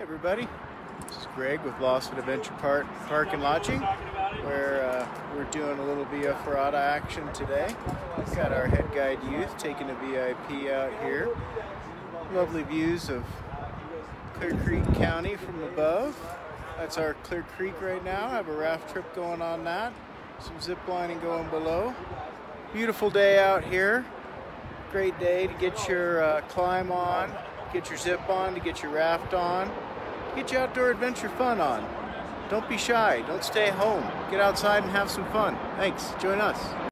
Hey everybody, this is Greg with Lawson Adventure Park, Park and Lodging, where uh, we're doing a little Via Ferrata action today. We've got our head guide youth taking a VIP out here. Lovely views of Clear Creek County from above. That's our Clear Creek right now. I have a raft trip going on that. Some zip lining going below. Beautiful day out here. Great day to get your uh, climb on, get your zip on, to get your raft on get your outdoor adventure fun on. Don't be shy. Don't stay home. Get outside and have some fun. Thanks. Join us.